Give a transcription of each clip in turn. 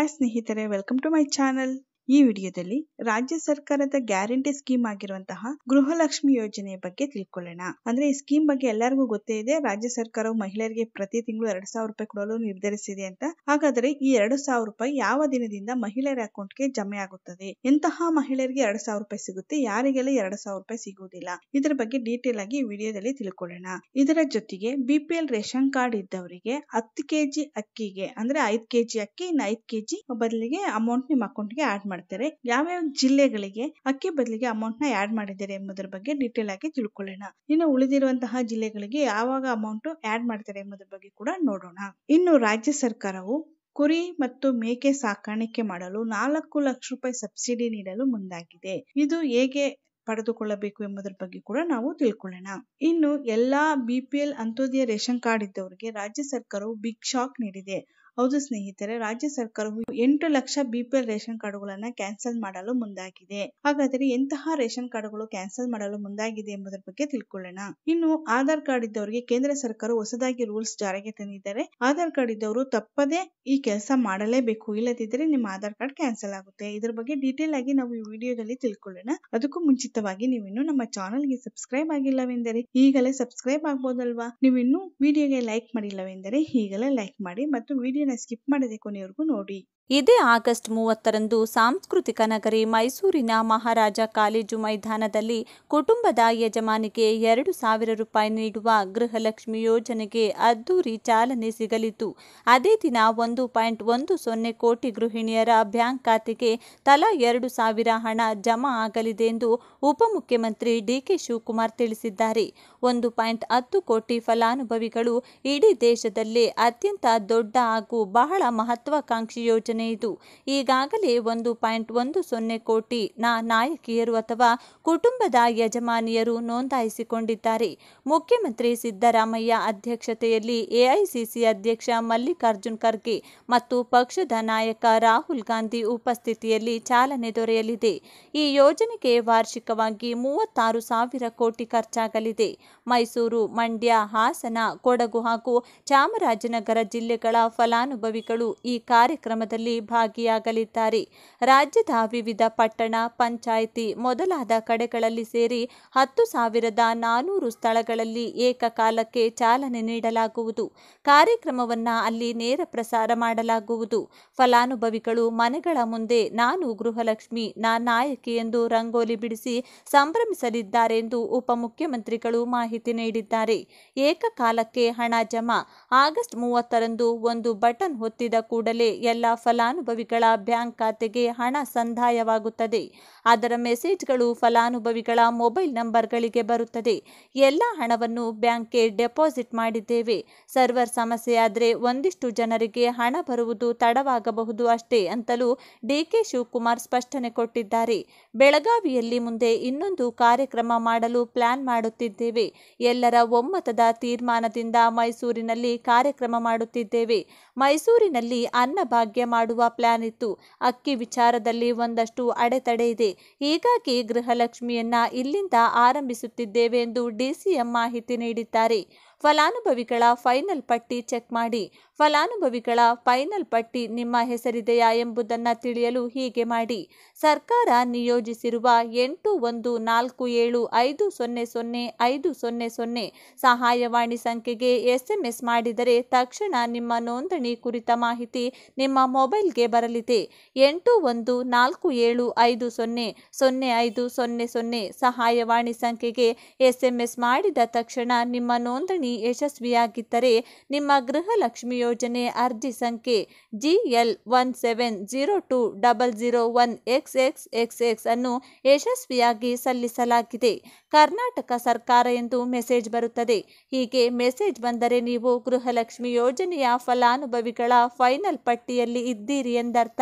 hi స్నేహిತರೆ welcome to my channel ಈ ವಿಡಿಯೋದಲ್ಲಿ ರಾಜ್ಯ ಸರ್ಕಾರದ ಗ್ಯಾರಂಟಿ ಸ್ಕೀಮ್ ಆಗಿರುವಂತಹ ಗೃಹಲಕ್ಷ್ಮಿ ಯೋಜನೆಯ ಬಗ್ಗೆ ತಿಳ್ಕೊಳ್ಳೋಣ. ಅಂದ್ರೆ ಈ ಸ್ಕೀಮ್ ಬಗ್ಗೆ ಎಲ್ಲರಿಗೂ ಗೊತ್ತೇ ಇದೆ. ರಾಜ್ಯ ಸರ್ಕಾರವು ಮಹಿಳೆಯರಿಗೆ ಪ್ರತಿ ತಿಂಗಳು ಎರಡ್ ಸಾವಿರ ರೂಪಾಯಿ ಕೊಡಲು ನಿರ್ಧರಿಸಿದೆ ಅಂತ. ಹಾಗಾದ್ರೆ ಈ ಎರಡು ಸಾವಿರ ರೂಪಾಯಿ ಯಾವ ದಿನದಿಂದ ಮಹಿಳೆಯರ ಅಕೌಂಟ್ಗೆ ಜಮೆ ಆಗುತ್ತದೆ? ಎಂತಹ ಮಹಿಳೆಯರಿಗೆ ಎರಡ್ ಸಾವಿರ ರೂಪಾಯಿ ಸಿಗುತ್ತೆ? ಯಾರಿಗೆಲ್ಲ ಎರಡ್ ಸಾವಿರ ರೂಪಾಯಿ ಸಿಗುವುದಿಲ್ಲ? ಇದರ ಬಗ್ಗೆ ಡೀಟೇಲ್ ಆಗಿ ವಿಡಿಯೋದಲ್ಲಿ ತಿಳ್ಕೊಳ್ಳೋಣ. ಇದರ ಜೊತೆಗೆ ಬಿಪಿಎಲ್ ರೇಷನ್ ಕಾರ್ಡ್ ಇದ್ದವರಿಗೆ ಹತ್ತು ಕೆಜಿ ಅಕ್ಕಿಗೆ, ಅಂದ್ರೆ ಐದು ಕೆಜಿ ಅಕ್ಕಿ, ಇನ್ನು ಐದು ಕೆಜಿ ಬದಲಿಗೆ ಅಮೌಂಟ್ ನಿಮ್ಮ ಅಕೌಂಟ್ಗೆ ಆಡ್ ಮಾಡ್ತಾರೆ. ಯಾವ್ಯಾವ ಜಿಲ್ಲೆಗಳಿಗೆ ಅಕ್ಕಿ ಬದಲಿಗೆ ಅಮೌಂಟ್ನ ಆಡ್ ಮಾಡಿದ್ದಾರೆ ಎಂಬುದರ ಬಗ್ಗೆ ಡೀಟೇಲ್ ಆಗಿ ತಿಳ್ಕೊಳ್ಳೋಣ. ಇನ್ನು ಉಳಿದಿರುವಂತಹ ಜಿಲ್ಲೆಗಳಿಗೆ ಯಾವಾಗ ಅಮೌಂಟ್ ಆಡ್ ಮಾಡ್ತಾರೆ ಎಂಬುದರ ಬಗ್ಗೆ ಕೂಡ ನೋಡೋಣ. ಇನ್ನು ರಾಜ್ಯ ಸರ್ಕಾರವು ಕುರಿ ಮತ್ತು ಮೇಕೆ ಸಾಕಾಣಿಕೆ ಮಾಡಲು ನಾಲ್ಕು ಲಕ್ಷ ರೂಪಾಯಿ ಸಬ್ಸಿಡಿ ನೀಡಲು ಮುಂದಾಗಿದೆ. ಇದು ಹೇಗೆ ಪಡೆದುಕೊಳ್ಳಬೇಕು ಎಂಬುದರ ಬಗ್ಗೆ ಕೂಡ ನಾವು ತಿಳ್ಕೊಳ್ಳೋಣ. ಇನ್ನು ಎಲ್ಲಾ ಬಿಪಿಎಲ್ ಅಂತೋದಯ ರೇಷನ್ ಕಾರ್ಡ್ ಇದ್ದವರಿಗೆ ರಾಜ್ಯ ಸರ್ಕಾರವು ಬಿಗ್ ಶಾಕ್ ನೀಡಿದೆ. ಹೌದು ಸ್ನೇಹಿತರೆ, ರಾಜ್ಯ ಸರ್ಕಾರವು ಎಂಟು ಲಕ್ಷ ಬಿಪಿಎಲ್ ರೇಷನ್ ಕಾರ್ಡುಗಳನ್ನ ಕ್ಯಾನ್ಸಲ್ ಮಾಡಲು ಮುಂದಾಗಿದೆ. ಹಾಗಾದರೆ ಎಂತಹ ರೇಷನ್ ಕಾರ್ಡುಗಳು ಕ್ಯಾನ್ಸಲ್ ಮಾಡಲು ಮುಂದಾಗಿದೆ ಎಂಬುದರ ಬಗ್ಗೆ ತಿಳ್ಕೊಳ್ಳೋಣ. ಇನ್ನು ಆಧಾರ್ ಕಾರ್ಡ್ ಇದ್ದವರಿಗೆ ಕೇಂದ್ರ ಸರ್ಕಾರ ಹೊಸದಾಗಿ ರೂಲ್ಸ್ ಜಾರಿಗೆ ತಂದಿದ್ದಾರೆ, ಆಧಾರ್ ಕಾರ್ಡ್ ಇದ್ದವರು ತಪ್ಪದೆ ಈ ಕೆಲಸ ಮಾಡಲೇಬೇಕು. ಇಲ್ಲದಿದ್ದರೆ ನಿಮ್ಮ ಆಧಾರ್ ಕಾರ್ಡ್ ಕ್ಯಾನ್ಸಲ್ ಆಗುತ್ತೆ. ಇದರ ಬಗ್ಗೆ ಡೀಟೇಲ್ ಆಗಿ ನಾವು ಈ ವಿಡಿಯೋದಲ್ಲಿ ತಿಳ್ಕೊಳ್ಳೋಣ. ಅದಕ್ಕೂ ಮುಂಚಿತವಾಗಿ ನೀವಿನ್ನು ನಮ್ಮ ಚಾನಲ್ಗೆ ಸಬ್ಸ್ಕ್ರೈಬ್ ಆಗಿಲ್ಲವೆಂದರೆ ಈಗಲೇ ಸಬ್ಸ್ಕ್ರೈಬ್ ಆಗ್ಬೋದಲ್ವಾ? ನೀವಿನ್ನು ವಿಡಿಯೋಗೆ ಲೈಕ್ ಮಾಡಿಲ್ಲವೆಂದರೆ ಈಗಲೇ ಲೈಕ್ ಮಾಡಿ ಮತ್ತು ವಿಡಿಯೋನ ಸ್ಕಿಪ್ ಮಾಡದೆ ಕೊನೆಯವರೆಗೂ ನೋಡಿ. ಇದೇ ಆಗಸ್ಟ್ ಮೂವತ್ತರಂದು ಸಾಂಸ್ಕೃತಿಕ ನಗರಿ ಮೈಸೂರಿನ ಮಹಾರಾಜ ಕಾಲೇಜು ಮೈದಾನದಲ್ಲಿ ಕುಟುಂಬದ ಯಜಮಾನಿಗೆ ಎರಡು ಸಾವಿರ ರೂಪಾಯಿ ನೀಡುವ ಗೃಹಲಕ್ಷ್ಮಿ ಯೋಜನೆಗೆ ಅದ್ದೂರಿ ಚಾಲನೆ ಸಿಗಲಿತು ಅದೇ ದಿನ ಒಂದು ಪಾಯಿಂಟ್ ಒಂದು ಸೊನ್ನೆ ಕೋಟಿ ಗೃಹಿಣಿಯರ ಬ್ಯಾಂಕ್ ಖಾತೆಗೆ ತಲಾ ಎರಡು ಸಾವಿರ ಹಣ ಜಮಾ ಆಗಲಿದೆ ಎಂದು ಉಪಮುಖ್ಯಮಂತ್ರಿ ಡಿಕೆ ಶಿವಕುಮಾರ್ ತಿಳಿಸಿದ್ದಾರೆ. ಒಂದು ಪಾಯಿಂಟ್ ಹತ್ತು ಕೋಟಿ ಫಲಾನುಭವಿಗಳು ಇಡೀ ದೇಶದಲ್ಲೇ ಅತ್ಯಂತ ದೊಡ್ಡ ಹಾಗೂ ಬಹಳ ಮಹತ್ವಾಕಾಂಕ್ಷಿ ಯೋಜನೆ ಇದು ಈಗಾಗಲೇ ಒಂದು ಪಾಯಿಂಟ್ ಒಂದು ಸೊನ್ನೆ ಕೋಟಿ ನಾಯಕಿಯರು ಅಥವಾ ಕುಟುಂಬದ ಯಜಮಾನಿಯರು ನೋಂದಾಯಿಸಿಕೊಂಡಿದ್ದಾರೆ. ಮುಖ್ಯಮಂತ್ರಿ ಸಿದ್ದರಾಮಯ್ಯ ಅಧ್ಯಕ್ಷತೆಯಲ್ಲಿ ಎಐಸಿಸಿ ಅಧ್ಯಕ್ಷ ಮಲ್ಲಿಕಾರ್ಜುನ್ ಖರ್ಗೆ ಮತ್ತು ಪಕ್ಷದ ನಾಯಕ ರಾಹುಲ್ ಗಾಂಧಿ ಉಪಸ್ಥಿತಿಯಲ್ಲಿ ಚಾಲನೆ ದೊರೆಯಲಿದೆ. ಈ ಯೋಜನೆಗೆ ವಾರ್ಷಿಕವಾಗಿ ಮೂವತ್ತಾರು ಸಾವಿರ ಕೋಟಿ ಖರ್ಚಾಗಲಿದೆ. ಮೈಸೂರು, ಮಂಡ್ಯ, ಹಾಸನ, ಕೊಡಗು ಹಾಗೂ ಚಾಮರಾಜನಗರ ಜಿಲ್ಲೆಗಳ ಫಲಾನುಭವಿಗಳು ಈ ಕಾರ್ಯಕ್ರಮದಲ್ಲಿ ಭಾಗಿಯಾಗಲಿದ್ದಾರೆ. ರಾಜ್ಯದ ವಿವಿಧ ಪಟ್ಟಣ, ಪಂಚಾಯಿತಿ ಮೊದಲಾದ ಕಡೆಗಳಲ್ಲಿ ಸೇರಿ ಹತ್ತು ಸಾವಿರದ ನಾನೂರು ಸ್ಥಳಗಳಲ್ಲಿ ಏಕಕಾಲಕ್ಕೆ ಚಾಲನೆ ನೀಡಲಾಗುವುದು. ಕಾರ್ಯಕ್ರಮವನ್ನು ಅಲ್ಲಿ ನೇರ ಪ್ರಸಾರ ಮಾಡಲಾಗುವುದು. ಫಲಾನುಭವಿಗಳು ಮನೆಗಳ ಮುಂದೆ ನಾನು ಗೃಹಲಕ್ಷ್ಮಿ, ನಾ ನಾಯಕಿ ಎಂದು ರಂಗೋಲಿ ಬಿಡಿಸಿ ಸಂಭ್ರಮಿಸಲಿದ್ದಾರೆ ಎಂದು ಉಪಮುಖ್ಯಮಂತ್ರಿಗಳು ಮಾಹಿತಿ ನೀಡಿದ್ದಾರೆ. ಏಕಕಾಲಕ್ಕೆ ಹಣ ಜಮಾ. ಆಗಸ್ಟ್ ಮೂವತ್ತರಂದು ಒಂದು ಬಟನ್ ಹೊತ್ತಿದ ಕೂಡಲೇ ಎಲ್ಲ ಫಲಾನುಭವಿಗಳ ಬ್ಯಾಂಕ್ ಖಾತೆಗೆ ಹಣ ಸಂದಾಯವಾಗುತ್ತದೆ. ಅದರ ಮೆಸೇಜ್ಗಳು ಫಲಾನುಭವಿಗಳ ಮೊಬೈಲ್ ನಂಬರ್ಗಳಿಗೆ ಬರುತ್ತದೆ. ಎಲ್ಲ ಹಣವನ್ನು ಬ್ಯಾಂಕ್ಗೆ ಡೆಪಾಸಿಟ್ ಮಾಡಿದ್ದೇವೆ. ಸರ್ವರ್ ಸಮಸ್ಯೆಯಾದರೆ ಒಂದಿಷ್ಟು ಜನರಿಗೆ ಹಣ ಬರುವುದು ತಡವಾಗಬಹುದು ಅಷ್ಟೇ ಅಂತಲೂ ಡಿಕೆ ಶಿವಕುಮಾರ್ ಸ್ಪಷ್ಟನೆ ಕೊಟ್ಟಿದ್ದಾರೆ. ಬೆಳಗಾವಿಯಲ್ಲಿ ಮುಂದೆ ಇನ್ನೊಂದು ಕಾರ್ಯಕ್ರಮ ಮಾಡಲು ಪ್ಲಾನ್ ಮಾಡುತ್ತಿದ್ದೇವೆ. ಎಲ್ಲರ ಒಮ್ಮತದ ತೀರ್ಮಾನದಿಂದ ಮೈಸೂರಿನಲ್ಲಿ ಕಾರ್ಯಕ್ರಮ ಮಾಡುತ್ತಿದ್ದೇವೆ. ಮೈಸೂರಿನಲ್ಲಿ ಅನ್ನಭಾಗ್ಯ ಮಾಡುವ ಪ್ಲಾನ್ ಇತ್ತು. ಅಕ್ಕಿ ವಿಚಾರದಲ್ಲಿ ಒಂದಷ್ಟು ಅಡೆತಡೆ ಇದೆ. ಹೀಗಾಗಿ ಗೃಹಲಕ್ಷ್ಮಿಯನ್ನ ಇಲ್ಲಿಂದ ಆರಂಭಿಸುತ್ತಿದ್ದೇವೆ ಎಂದು ಡಿಸಿಎಂ ಮಾಹಿತಿ ನೀಡಿದ್ದಾರೆ. ಫಲಾನುಭವಿಗಳ ಫೈನಲ್ ಪಟ್ಟಿ ಚೆಕ್ ಮಾಡಿ. ಫಲಾನುಭವಿಗಳ ಫೈನಲ್ ಪಟ್ಟಿ ನಿಮ್ಮ ಹೆಸರಿದೆಯಾ ಎಂಬುದನ್ನು ತಿಳಿಯಲು ಹೀಗೆ ಮಾಡಿ. ಸರ್ಕಾರ ನಿಯೋಜಿಸಿರುವ ಎಂಟು ಒಂದು ನಾಲ್ಕು ಏಳು ಐದು ಸೊನ್ನೆ ಸೊನ್ನೆ ಐದು ಸೊನ್ನೆ ಸೊನ್ನೆ ಸಹಾಯವಾಣಿ ಸಂಖ್ಯೆಗೆ ಎಸ್ಎಂಎಸ್ ಮಾಡಿದರೆ ತಕ್ಷಣ ನಿಮ್ಮ ನೋಂದಣಿ ಕುರಿತ ಮಾಹಿತಿ ನಿಮ್ಮ ಮೊಬೈಲ್ಗೆ ಬರಲಿದೆ. ಎಂಟು ಒಂದು ನಾಲ್ಕು ಏಳು ಐದು ಸೊನ್ನೆ ಸೊನ್ನೆ ಐದು ಸೊನ್ನೆ ಸೊನ್ನೆ ಸಹಾಯವಾಣಿ ಸಂಖ್ಯೆಗೆ ಎಸ್ಎಂಎಸ್ ಮಾಡಿದ ತಕ್ಷಣ ನಿಮ್ಮ ನೋಂದಣಿ ಯಶಸ್ವಿಯಾಗಿದ್ದರೆ ನಿಮ್ಮ ಗೃಹಲಕ್ಷ್ಮಿ ಯೋಜನೆ ಅರ್ಜಿ ಸಂಖ್ಯೆ G L one seven zero two double zero one X X X X ಅನ್ನು ಯಶಸ್ವಿಯಾಗಿ ಸಲ್ಲಿಸಲಾಗಿದೆ. ಕರ್ನಾಟಕ ಸರ್ಕಾರ ಎಂದು ಮೆಸೇಜ್ ಬರುತ್ತದೆ. ಹೀಗೆ ಮೆಸೇಜ್ ಬಂದರೆ ನೀವು ಗೃಹಲಕ್ಷ್ಮಿ ಯೋಜನೆಯ ಫಲಾನುಭವಿಗಳ ಫೈನಲ್ ಪಟ್ಟಿಯಲ್ಲಿ ಇದ್ದೀರಿ ಎಂದರ್ಥ.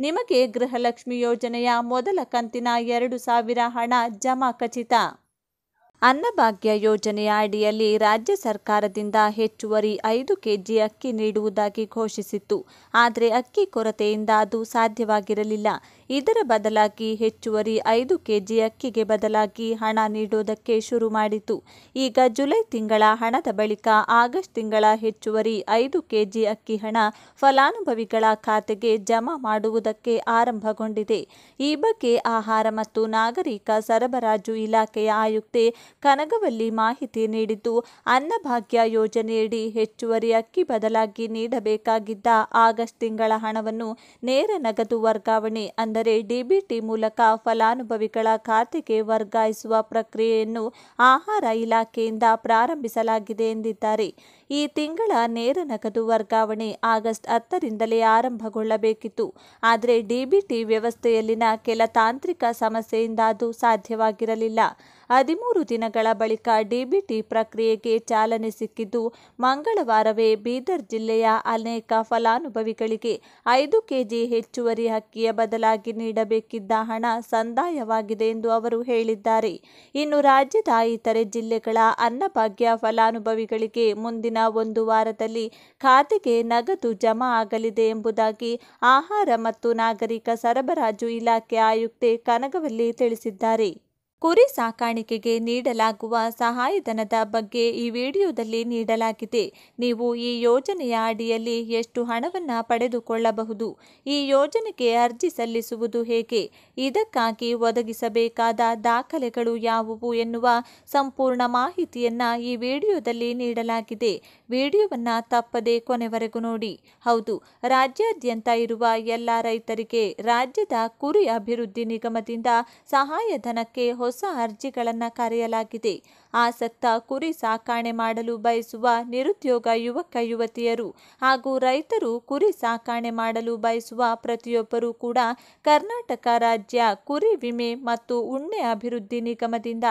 ನಿಮಗೆ ಗೃಹಲಕ್ಷ್ಮಿ ಯೋಜನೆಯ ಮೊದಲ ಕಂತಿನ ಎರಡು ಸಾವಿರ ಹಣ ಜಮಾ ಖಚಿತ. ಅನ್ನಭಾಗ್ಯ ಯೋಜನೆಯ ಅಡಿಯಲ್ಲಿ ರಾಜ್ಯ ಸರ್ಕಾರದಿಂದ ಹೆಚ್ಚುವರಿ ಐದು ಕೆಜಿ ಅಕ್ಕಿ ನೀಡುವುದಾಗಿ ಘೋಷಿಸಿತ್ತು. ಆದರೆ ಅಕ್ಕಿ ಕೊರತೆಯಿಂದ ಅದು ಸಾಧ್ಯವಾಗಿರಲಿಲ್ಲ. ಇದರ ಬದಲಾಗಿ ಹೆಚ್ಚುವರಿ ಐದು ಕೆಜಿ ಅಕ್ಕಿಗೆ ಬದಲಾಗಿ ಹಣ ನೀಡುವುದಕ್ಕೆ ಶುರು ಮಾಡಿತು. ಈಗ ಜುಲೈ ತಿಂಗಳ ಹಣದ ಬಳಿಕ ಆಗಸ್ಟ್ ತಿಂಗಳ ಹೆಚ್ಚುವರಿ ಐದು ಕೆಜಿ ಅಕ್ಕಿ ಹಣ ಫಲಾನುಭವಿಗಳ ಖಾತೆಗೆ ಜಮಾ ಮಾಡುವುದಕ್ಕೆ ಆರಂಭಗೊಂಡಿದೆ. ಈ ಬಗ್ಗೆ ಆಹಾರ ಮತ್ತು ನಾಗರಿಕ ಸರಬರಾಜು ಇಲಾಖೆಯ ಆಯುಕ್ತೆ ಕನಗವಲ್ಲಿ ಮಾಹಿತಿ ನೀಡಿದ್ದು, ಅನ್ನಭಾಗ್ಯ ಯೋಜನೆಯಡಿ ಹೆಚ್ಚುವರಿ ಅಕ್ಕಿ ಬದಲಾಗಿ ನೀಡಬೇಕಾಗಿದ್ದ ಆಗಸ್ಟ್ ತಿಂಗಳ ಹಣವನ್ನು ನೇರ ನಗದು ವರ್ಗಾವಣೆ ಅಂದರೆ ಡಿಬಿಟಿ ಮೂಲಕ ಫಲಾನುಭವಿಗಳ ಖಾತೆಗೆ ವರ್ಗಾಯಿಸುವ ಪ್ರಕ್ರಿಯೆಯನ್ನು ಆಹಾರ ಇಲಾಖೆಯಿಂದ ಪ್ರಾರಂಭಿಸಲಾಗಿದೆ ಎಂದಿದ್ದಾರೆ. ಈ ತಿಂಗಳ ನೇರ ನಗದು ವರ್ಗಾವಣೆ ಆಗಸ್ಟ್ ಹತ್ತರಿಂದಲೇ ಆರಂಭಗೊಳ್ಳಬೇಕಿತ್ತು. ಆದರೆ ಡಿಬಿಟಿ ವ್ಯವಸ್ಥೆಯಲ್ಲಿನ ಕೆಲ ತಾಂತ್ರಿಕ ಸಮಸ್ಯೆಯಿಂದ ಅದು ಸಾಧ್ಯವಾಗಿರಲಿಲ್ಲ. ಹದಿಮೂರು ದಿನಗಳ ಬಳಿಕ ಡಿಬಿಟಿ ಪ್ರಕ್ರಿಯೆಗೆ ಚಾಲನೆ ಸಿಕ್ಕಿದ್ದು, ಮಂಗಳವಾರವೇ ಬೀದರ್ ಜಿಲ್ಲೆಯ ಅನೇಕ ಫಲಾನುಭವಿಗಳಿಗೆ ಐದು ಕೆಜಿ ಹೆಚ್ಚುವರಿ ಅಕ್ಕಿಯ ಬದಲಾಗಿ ನೀಡಬೇಕಿದ್ದ ಹಣ ಸಂದಾಯವಾಗಿದೆ ಎಂದು ಅವರು ಹೇಳಿದ್ದಾರೆ. ಇನ್ನು ರಾಜ್ಯದ ಇತರೆ ಜಿಲ್ಲೆಗಳ ಅನ್ನಭಾಗ್ಯ ಫಲಾನುಭವಿಗಳಿಗೆ ಮುಂದಿನ ಒಂದು ವಾರದಲ್ಲಿ ಖಾತೆಗೆ ನಗದು ಜಮಾ ಆಗಲಿದೆ ಎಂಬುದಾಗಿ ಆಹಾರ ಮತ್ತು ನಾಗರಿಕ ಸರಬರಾಜು ಇಲಾಖೆ ಆಯುಕ್ತೆ ಕನಗವಲ್ಲಿ ತಿಳಿಸಿದ್ದಾರೆ. ಕುರಿ ಸಾಕಾಣಿಕೆಗೆ ನೀಡಲಾಗುವ ಸಹಾಯಧನದ ಬಗ್ಗೆ ಈ ವಿಡಿಯೋದಲ್ಲಿ ನೀಡಲಾಗಿದೆ. ನೀವು ಈ ಯೋಜನೆಯ ಅಡಿಯಲ್ಲಿ ಎಷ್ಟು ಹಣವನ್ನು ಪಡೆದುಕೊಳ್ಳಬಹುದು? ಈ ಯೋಜನೆಗೆ ಅರ್ಜಿ ಸಲ್ಲಿಸುವುದು ಹೇಗೆ? ಇದಕ್ಕಾಗಿ ಒದಗಿಸಬೇಕಾದ ದಾಖಲೆಗಳು ಯಾವುವು ಎನ್ನುವ ಸಂಪೂರ್ಣ ಮಾಹಿತಿಯನ್ನು ಈ ವಿಡಿಯೋದಲ್ಲಿ ನೀಡಲಾಗಿದೆ. ವಿಡಿಯೋವನ್ನು ತಪ್ಪದೆ ಕೊನೆವರೆಗೂ ನೋಡಿ. ಹೌದು, ರಾಜ್ಯಾದ್ಯಂತ ಇರುವ ಎಲ್ಲ ರೈತರಿಗೆ ರಾಜ್ಯದ ಕುರಿ ಅಭಿವೃದ್ಧಿ ನಿಗಮದಿಂದ ಸಹಾಯಧನಕ್ಕೆ ಅರ್ಜಿಗಳನ್ನು ಕರೆಯಲಾಗಿದೆ. ಆಸಕ್ತ ಕುರಿ ಸಾಕಾಣೆ ಮಾಡಲು ಬಯಸುವ ನಿರುದ್ಯೋಗ ಯುವಕ ಯುವತಿಯರು ಹಾಗೂ ರೈತರು ಕುರಿ ಸಾಕಾಣೆ ಮಾಡಲು ಬಯಸುವ ಪ್ರತಿಯೊಬ್ಬರೂ ಕೂಡ ಕರ್ನಾಟಕ ರಾಜ್ಯ ಕುರಿ ವಿಮೆ ಮತ್ತು ಉಣ್ಣೆ ಅಭಿವೃದ್ಧಿ ನಿಗಮದಿಂದ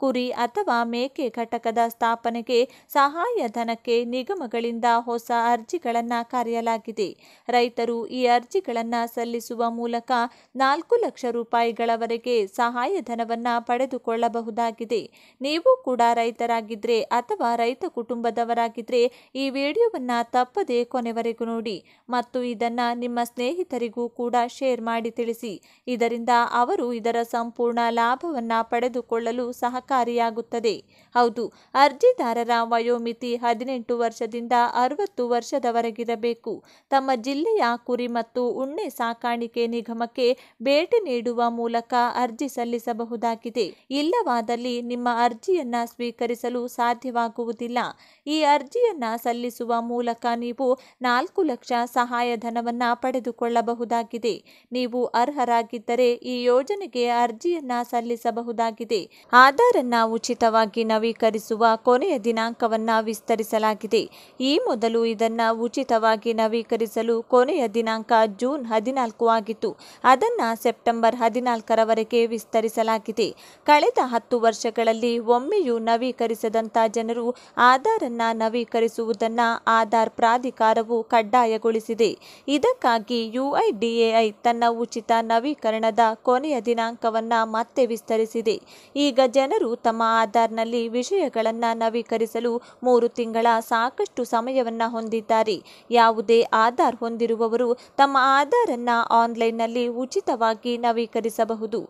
ಕುರಿ ಅಥವಾ ಮೇಕೆ ಘಟಕದ ಸ್ಥಾಪನೆಗೆ ಸಹಾಯಧನಕ್ಕೆ ನಿಗಮಗಳಿಂದ ಹೊಸ ಅರ್ಜಿಗಳನ್ನು ಕರೆಯಲಾಗಿದೆ. ರೈತರು ಈ ಅರ್ಜಿಗಳನ್ನು ಸಲ್ಲಿಸುವ ಮೂಲಕ ನಾಲ್ಕು ಲಕ್ಷ ರೂಪಾಯಿಗಳವರೆಗೆ ಸಹಾಯಧನವನ್ನು ಪಡೆದುಕೊಳ್ಳಬಹುದಾಗಿದೆ. ನೀವು ಕೂಡ ರೈತರಾಗಿದ್ದರೆ ಅಥವಾ ರೈತ ಕುಟುಂಬದವರಾಗಿದ್ದರೆ ಈ ವಿಡಿಯೋವನ್ನು ತಪ್ಪದೆ ಕೊನೆವರೆಗೂ ನೋಡಿ ಮತ್ತು ಇದನ್ನು ನಿಮ್ಮ ಸ್ನೇಹಿತರಿಗೂ ಕೂಡ ಶೇರ್ ಮಾಡಿ ತಿಳಿಸಿ. ಇದರಿಂದ ಅವರು ಇದರ ಸಂಪೂರ್ಣ ಲಾಭವನ್ನು ಪಡೆದುಕೊಳ್ಳಲು ಸಹಕಾರಿಯಾಗುತ್ತದೆ. ಹೌದು, ಅರ್ಜಿದಾರರ ವಯೋಮಿತಿ ಹದಿನೆಂಟು ವರ್ಷದಿಂದ ಅರವತ್ತು ವರ್ಷದವರೆಗಿರಬೇಕು. ತಮ್ಮ ಜಿಲ್ಲೆಯ ಕುರಿ ಮತ್ತು ಉಣ್ಣೆ ಸಾಕಾಣಿಕೆ ನಿಗಮಕ್ಕೆ ಭೇಟಿ ನೀಡುವ ಮೂಲಕ ಅರ್ಜಿ ಸಲ್ಲಿಸಬಹುದಾಗಿದೆ. ಇಲ್ಲವಾದಲ್ಲಿ ನಿಮ್ಮ ಅರ್ಜಿಯನ್ನ ಸ್ವೀಕರಿಸಲು ಸಾಧ್ಯವಾಗುವುದಿಲ್ಲ. ಈ ಅರ್ಜಿಯನ್ನು ಸಲ್ಲಿಸುವ ಮೂಲಕ ನೀವು ನಾಲ್ಕು ಲಕ್ಷ ಸಹಾಯಧನವನ್ನು ಪಡೆದುಕೊಳ್ಳಬಹುದಾಗಿದೆ. ನೀವು ಅರ್ಹರಾಗಿದ್ದರೆ ಈ ಯೋಜನೆಗೆ ಅರ್ಜಿಯನ್ನು ಸಲ್ಲಿಸಬಹುದಾಗಿದೆ. ಆಧಾರನ್ನು ಉಚಿತವಾಗಿ ನವೀಕರಿಸುವ ಕೊನೆಯ ದಿನಾಂಕವನ್ನು ವಿಸ್ತರಿಸಲಾಗಿದೆ. ಈ ಮೊದಲು ಇದನ್ನು ಉಚಿತವಾಗಿ ನವೀಕರಿಸಲು ಕೊನೆಯ ದಿನಾಂಕ ಜೂನ್ ಹದಿನಾಲ್ಕು ಆಗಿತ್ತು. ಅದನ್ನು ಸೆಪ್ಟೆಂಬರ್ ಹದಿನಾಲ್ಕರವರೆಗೆ ವಿಸ್ತರಿಸಲಾಗಿದೆ. ಕಳೆದ ಹತ್ತು ವರ್ಷಗಳಲ್ಲಿ ಒಮ್ಮೆಯೂ ನವೀಕರಿಸದಂತ ಜನರು ಆಧಾರನ್ನು ನವೀಕರಿಸುವುದನ್ನು ಆಧಾರ್ ಪ್ರಾಧಿಕಾರವು ಕಡ್ಡಾಯಗೊಳಿಸಿದೆ. ಇದಕ್ಕಾಗಿ ಯುಐಡಿಎಐ ತನ್ನ ಉಚಿತ ನವೀಕರಣದ ಕೊನೆಯ ದಿನಾಂಕವನ್ನು ಮತ್ತೆ ವಿಸ್ತರಿಸಿದೆ. ಈಗ ಜನರು ತಮ್ಮ ಆಧಾರ್ನಲ್ಲಿ ವಿಷಯಗಳನ್ನು ನವೀಕರಿಸಲು ಮೂರು ತಿಂಗಳ ಸಾಕಷ್ಟು ಸಮಯವನ್ನು ಹೊಂದಿದ್ದಾರೆ. ಯಾವುದೇ ಆಧಾರ್ ಹೊಂದಿರುವವರು ತಮ್ಮ ಆಧಾರನ್ನ ಆನ್ಲೈನ್ನಲ್ಲಿ ಉಚಿತವಾಗಿ ನವೀಕರಿಸಬಹುದು.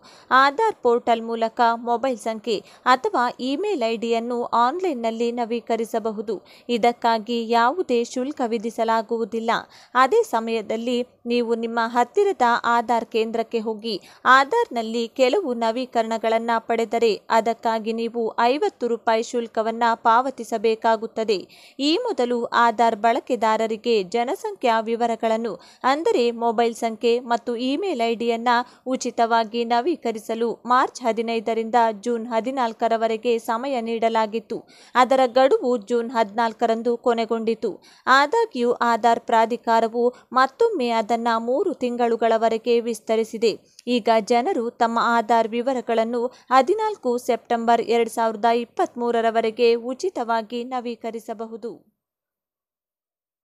ಆಧಾರ್ ಪೋರ್ಟಲ್ ಮೂಲಕ ಮೊಬೈಲ್ ಸಂಖ್ಯೆ ಅಥವಾ ಇಮೇಲ್ ಐಡಿಯನ್ನು ಆನ್ಲೈನ್ನಲ್ಲಿ ನವೀಕರಿಸಬಹುದು. ಇದಕ್ಕಾಗಿ ಯಾವುದೇ ಶುಲ್ಕ ವಿಧಿಸಲಾಗುವುದಿಲ್ಲ. ಅದೇ ಸಮಯದಲ್ಲಿ ನೀವು ನಿಮ್ಮ ಹತ್ತಿರದ ಆಧಾರ್ ಕೇಂದ್ರಕ್ಕೆ ಹೋಗಿ, ಆಧಾರ್ನಲ್ಲಿ ಕೆಲವು ನವೀಕರಣಗಳನ್ನು ಪಡೆದರೆ ಅದಕ್ಕಾಗಿ ನೀವು ಐವತ್ತು ರೂಪಾಯಿ ಶುಲ್ಕವನ್ನು ಪಾವತಿಸಬೇಕಾಗುತ್ತದೆ. ಈ ಮೊದಲು ಆಧಾರ್ ಬಳಕೆದಾರರಿಗೆ ಜನಸಂಖ್ಯಾ ವಿವರಗಳನ್ನು, ಅಂದರೆ ಮೊಬೈಲ್ ಸಂಖ್ಯೆ ಮತ್ತು ಇಮೇಲ್ ಐಡಿಯನ್ನು ಉಚಿತವಾಗಿ ನವೀಕರಿಸಲು ಮಾರ್ಚ್ ಹದಿನೈದರಿಂದ ಜೂನ್ ಹದಿನಾಲ್ಕರವರೆಗೆ ಸಮಯ ನೀಡಲಾಗಿತ್ತು. ಅದರ ಗಡುವು ಜೂನ್ ಹದಿನಾಲ್ಕರಂದು ಕೊನೆಗೊಂಡಿತು. ಆದಾಗ್ಯೂ ಆಧಾರ್ ಪ್ರಾಧಿಕಾರವು ಮತ್ತೊಮ್ಮೆ ಅದನ್ನು ಮೂರು ತಿಂಗಳುಗಳವರೆಗೆ ವಿಸ್ತರಿಸಿದೆ. ಈಗ ಜನರು ತಮ್ಮ ಆಧಾರ್ ವಿವರಗಳನ್ನು ಹದಿನಾಲ್ಕು ಸೆಪ್ಟೆಂಬರ್ ಎರಡು ಸಾವಿರದ ಇಪ್ಪತ್ತ್ಮೂರರವರೆಗೆ ಉಚಿತವಾಗಿ ನವೀಕರಿಸಬಹುದು.